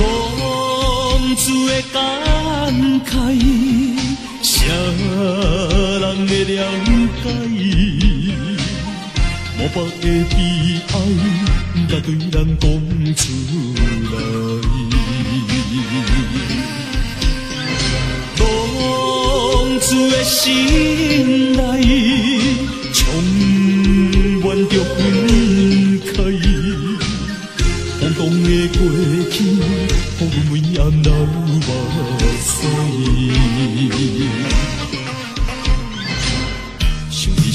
无处的感慨，谁人会了解？北的悲哀，甲对咱讲出来。浪子的心内充满着分开，风动的过去，互阮每暗流目屎。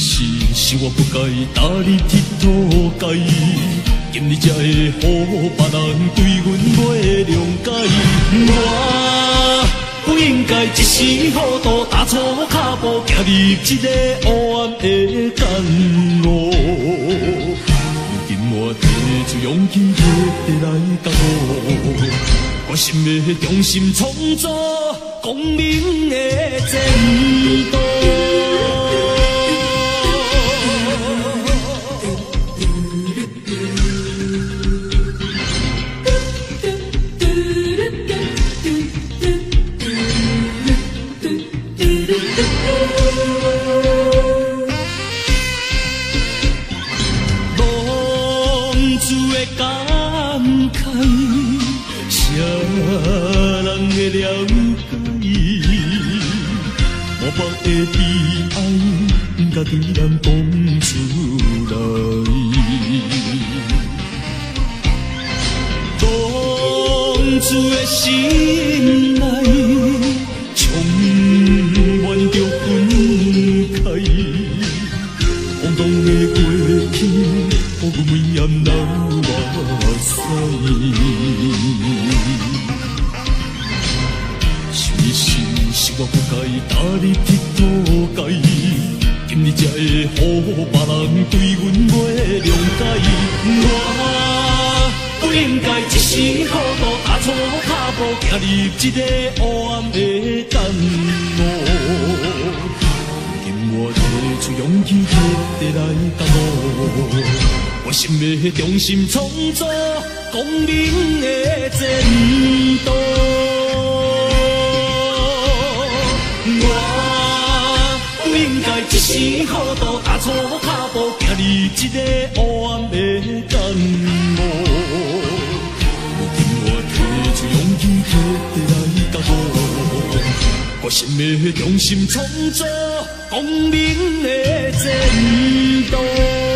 是，是我不该搭你佚佗界，今日才会让别人对阮袂谅解。我不应该一时糊涂踏错脚步，走入这个黑暗的角落。如今我提出勇气，一直来觉悟，决心要重新创造光明的前途。没人的了解，我方的挚爱，呒呒对人讲出来。当初的心内。今日佚渡界，今日才会让别人对阮袂谅解。我不应该一时糊涂踏错脚步，走入一个黑暗的战斗。今我提出勇气，一直来踏路，我心要重新创造光明的前途。应该一时糊涂，踏错脚步，行入一个黑暗的沉默。我提出勇气，来到我，我心的中心创造光明的前途。